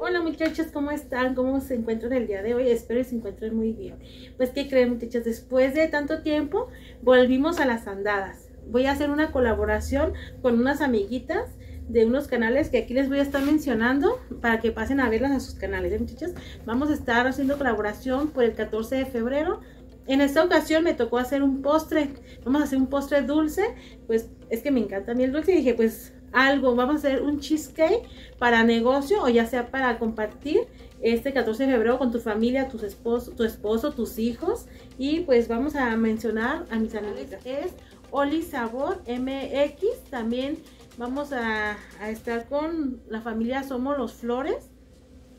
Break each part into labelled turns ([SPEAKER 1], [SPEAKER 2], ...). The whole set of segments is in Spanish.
[SPEAKER 1] Hola muchachos, ¿cómo están? ¿Cómo se encuentran el día de hoy? Espero que se encuentren muy bien. Pues, ¿qué creen muchachos? Después de tanto tiempo, volvimos a las andadas. Voy a hacer una colaboración con unas amiguitas de unos canales que aquí les voy a estar mencionando para que pasen a verlas a sus canales, ¿eh, muchachos? Vamos a estar haciendo colaboración por el 14 de febrero. En esta ocasión me tocó hacer un postre. Vamos a hacer un postre dulce. Pues es que me encanta a mí el dulce y dije, pues algo, vamos a hacer un cheesecake para negocio o ya sea para compartir este 14 de febrero con tu familia, tus esposo, tu esposo, tus hijos. Y pues vamos a mencionar a mis amiguitas. Es Oli Sabor MX. También vamos a, estar con la familia Somos los Flores.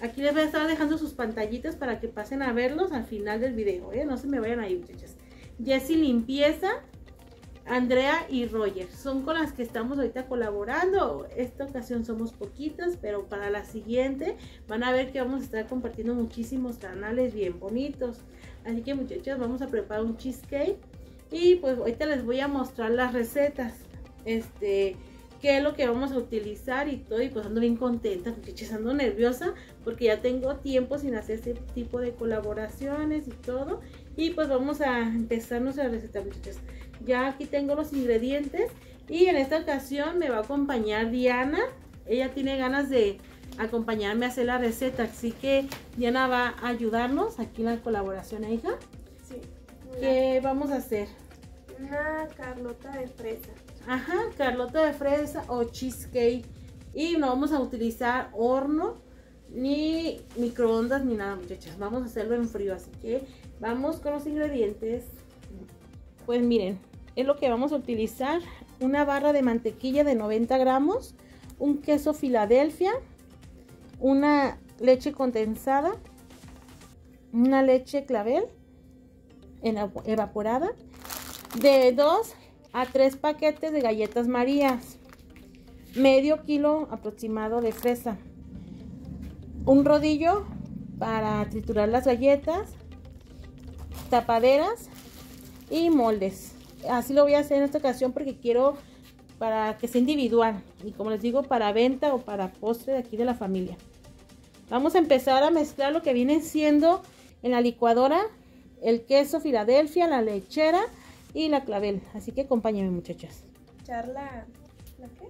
[SPEAKER 1] Aquí les voy a estar dejando sus pantallitas para que pasen a verlos al final del video. ¿eh? No se me vayan ahí, muchachas. Jessie Limpieza, Andrea y Roger. Son con las que estamos ahorita colaborando. Esta ocasión somos poquitas, pero para la siguiente van a ver que vamos a estar compartiendo muchísimos canales bien bonitos. Así que muchachos, vamos a preparar un cheesecake. Y pues ahorita les voy a mostrar las recetas. Este, qué es lo que vamos a utilizar y todo. Y pues ando bien contenta, muchachos, ando nerviosa porque ya tengo tiempo sin hacer este tipo de colaboraciones y todo. Y pues vamos a empezar nuestra receta, muchachos. Ya aquí tengo los ingredientes y en esta ocasión me va a acompañar Diana. Ella tiene ganas de acompañarme a hacer la receta, así que Diana va a ayudarnos aquí en la colaboración, ¿eh, hija.
[SPEAKER 2] Sí.
[SPEAKER 1] ¿Qué vamos a hacer?
[SPEAKER 2] Una carlota de fresa.
[SPEAKER 1] Ajá, carlota de fresa o cheesecake. Y no vamos a utilizar horno, ni microondas, ni nada, muchachas. Vamos a hacerlo en frío, así que vamos con los ingredientes. Pues miren, es lo que vamos a utilizar. Una barra de mantequilla de 90 gramos, un queso Filadelfia, una leche condensada, una leche clavel evaporada, de 2 a 3 paquetes de galletas marías, medio kilo aproximado de fresa, un rodillo para triturar las galletas, tapaderas y moldes. Así lo voy a hacer en esta ocasión porque quiero para que sea individual y como les digo para venta o para postre de aquí de la familia. Vamos a empezar a mezclar lo que viene siendo en la licuadora el queso Filadelfia, la lechera y la clavel. Así que acompáñenme muchachas.
[SPEAKER 2] Charla, ¿la qué?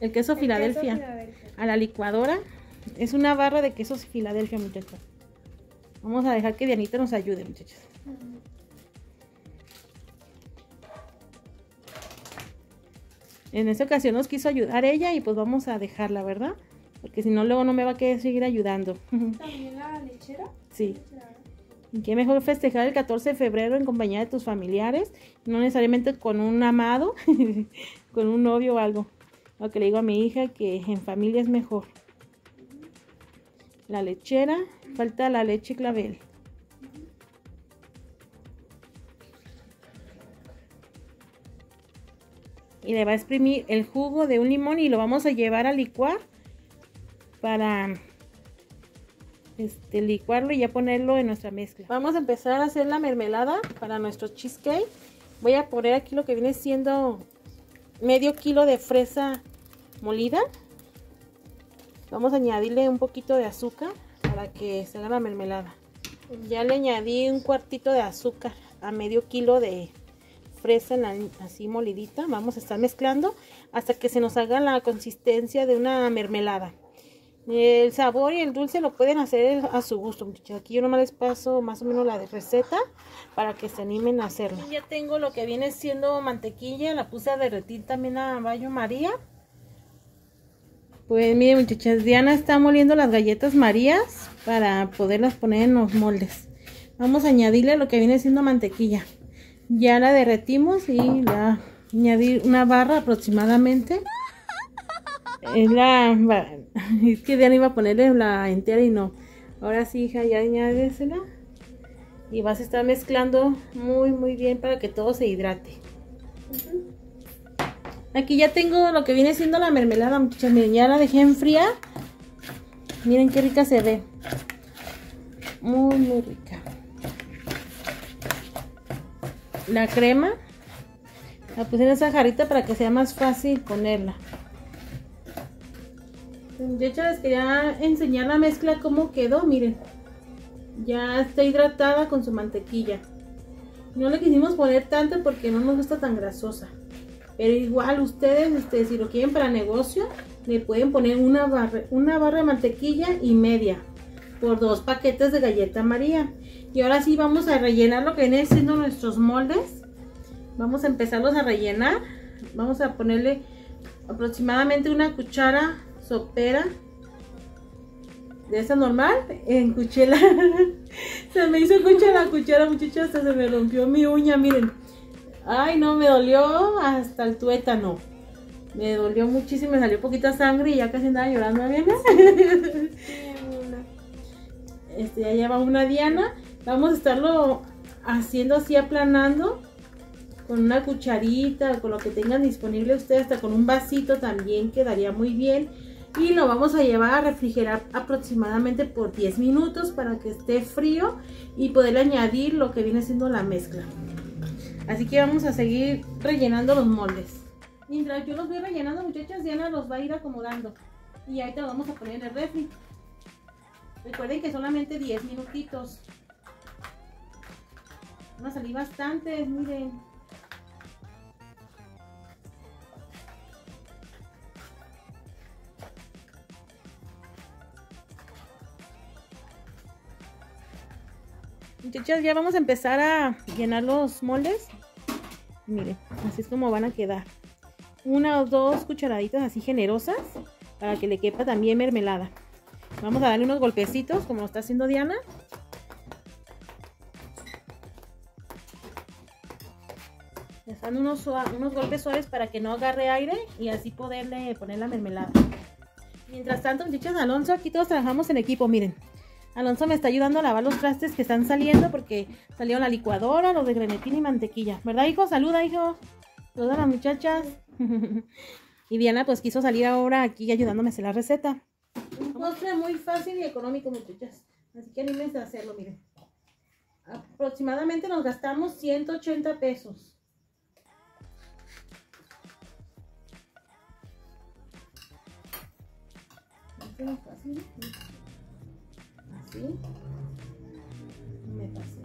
[SPEAKER 1] El queso, Filadelfia, a la licuadora. Es una barra de quesos Filadelfia muchachas. Vamos a dejar que Dianita nos ayude muchachas. En esta ocasión nos quiso ayudar ella y pues vamos a dejarla, ¿verdad? Porque si no, luego no me va a querer seguir ayudando.
[SPEAKER 2] ¿También la lechera?
[SPEAKER 1] Sí. Y qué mejor festejar el 14 de febrero en compañía de tus familiares, no necesariamente con un amado, con un novio o algo. Lo que le digo a mi hija que en familia es mejor. La lechera, falta la leche clavel. Y le va a exprimir el jugo de un limón y lo vamos a llevar a licuar para este, licuarlo y ya ponerlo en nuestra mezcla. Vamos a empezar a hacer la mermelada para nuestro cheesecake. Voy a poner aquí lo que viene siendo medio kilo de fresa molida. Vamos a añadirle un poquito de azúcar para que se haga la mermelada. Ya le añadí un cuartito de azúcar a medio kilo de fresa así molidita. Vamos a estar mezclando hasta que se nos haga la consistencia de una mermelada. El sabor y el dulce lo pueden hacer a su gusto, muchachos. Aquí yo nomás les paso más o menos la de receta para que se animen a hacerlo. ya tengo lo que viene siendo mantequilla. La puse a derretir también a baño María. Pues miren muchachas, Diana está moliendo las galletas Marías para poderlas poner en los moldes. Vamos a añadirle lo que viene siendo mantequilla. Ya la derretimos y la añadir una barra aproximadamente. Es la es que Diana iba a ponerle la entera y no. Ahora sí, hija, ya añádesela. Y vas a estar mezclando muy muy bien para que todo se hidrate. Aquí ya tengo lo que viene siendo la mermelada, muchachos. Miren, ya la dejé enfriar. Miren qué rica se ve. Muy, muy rica la crema la puse en esa jarita para que sea más fácil ponerla De hecho les quería enseñar la mezcla cómo quedó, miren. Ya está hidratada con su mantequilla. No le quisimos poner tanto porque no nos gusta tan grasosa. Pero igual ustedes, este, si lo quieren para negocio, le pueden poner una barra, una barra de mantequilla y media por dos paquetes de galleta María. Y ahora sí vamos a rellenar lo que vienen siendo nuestros moldes. Vamos a empezarlos a rellenar. Vamos a ponerle aproximadamente una cuchara sopera de esa normal en cuchara. se me hizo cucha la cuchara, muchachos, se me rompió mi uña, miren. Ay, no, me dolió hasta el tuétano. Me dolió muchísimo, me salió poquita sangre y ya casi andaba llorando, ¿bien? este, ya lleva una diana. Vamos a estarlo haciendo así, aplanando con una cucharita, con lo que tengan disponible ustedes, hasta con un vasito también quedaría muy bien. Y lo vamos a llevar a refrigerar aproximadamente por 10 minutos para que esté frío y poder añadir lo que viene siendo la mezcla. Así que vamos a seguir rellenando los moldes. Mientras yo los voy rellenando, muchachas, Diana los va a ir acomodando. Y ahí te lo vamos a poner en el refri. Recuerden que solamente 10 minutitos. Van a salir bastantes, miren. Muchachas, ya vamos a empezar a llenar los moldes. Miren, así es como van a quedar. Una o dos cucharaditas así generosas para que le quepa también mermelada. Vamos a darle unos golpecitos como lo está haciendo Diana. Les dan unos, unos golpes suaves para que no agarre aire y así poderle poner la mermelada. Mientras tanto, muchachas, Alonso, aquí todos trabajamos en equipo, miren. Alonso me está ayudando a lavar los trastes que están saliendo porque salió la licuadora, los de grenetina y mantequilla. ¿Verdad, hijo? Saluda, hijo. Saluda a las muchachas. y Diana pues quiso salir ahora aquí ayudándome a hacer la receta. Un postre muy fácil y económico, muchachas. Así que anímense a hacerlo, miren. Aproximadamente nos gastamos 180 pesos. Fácil. Me pasé.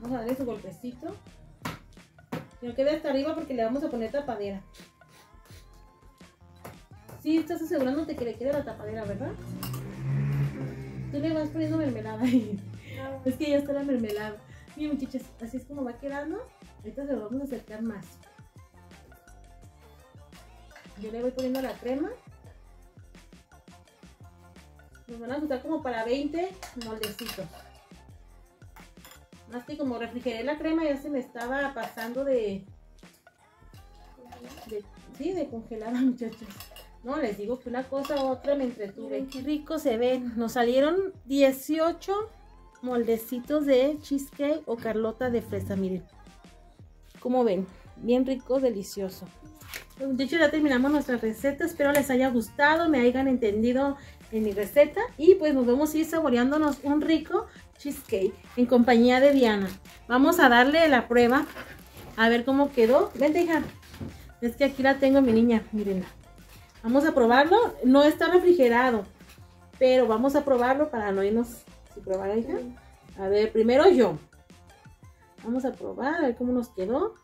[SPEAKER 1] Vamos a darle su golpecito. No quede hasta arriba porque le vamos a poner tapadera. Sí, estás asegurándote que le quede la tapadera, ¿verdad? Tú le vas poniendo mermelada ahí. Es que ya está la mermelada. Miren muchachos, así es como va quedando. Ahorita se lo vamos a acercar más. Yo le voy poniendo la crema. Nos van a gustar como para 20 moldecitos. Más que como refrigeré la crema ya se me estaba pasando de... sí, de congelada muchachos. No, les digo que una cosa u otra me entretuve. Qué rico se ven. Nos salieron 18 moldecitos de cheesecake o carlota de fresa, miren. Como ven, bien rico, delicioso. De hecho ya terminamos nuestra receta, espero les haya gustado, me hayan entendido en mi receta y pues nos vamos a ir saboreándonos un rico cheesecake en compañía de Diana. Vamos a darle la prueba a ver cómo quedó. Vente hija, es que aquí la tengo mi niña, mirenla. Vamos a probarlo, no está refrigerado, pero vamos a probarlo para no irnos sin probar hija. A ver, primero yo. Vamos a probar, a ver cómo nos quedó.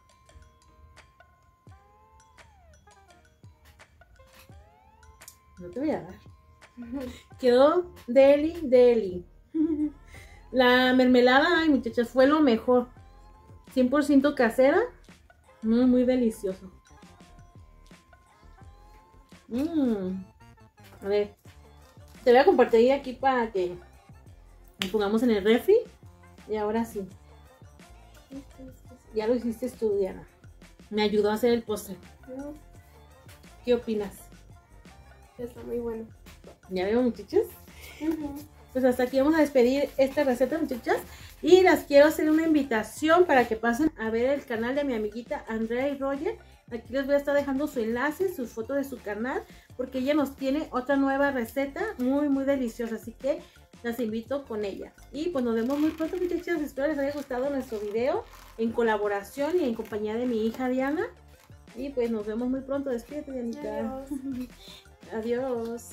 [SPEAKER 1] No te voy a dar. Quedó deli, deli. La mermelada, ay muchachas, fue lo mejor. 100% casera. Muy, muy delicioso. Mm. A ver. Te voy a compartir aquí para que lo pongamos en el refri. Y ahora sí. Ya lo hiciste tú, Diana. Me ayudó a hacer el postre. ¿Qué opinas?
[SPEAKER 2] Está muy bueno.
[SPEAKER 1] ¿Ya veo, muchachos? Pues hasta aquí vamos a despedir esta receta, muchachas. Y las quiero hacer una invitación para que pasen a ver el canal de mi amiguita Andrea y Roger. Aquí les voy a estar dejando su enlace, su foto de su canal, porque ella nos tiene otra nueva receta muy, muy deliciosa. Así que las invito con ella. Y pues nos vemos muy pronto, muchachas. Espero les haya gustado nuestro video en colaboración y en compañía de mi hija Diana. Y pues nos vemos muy pronto. Despídete, Dianita. Adiós.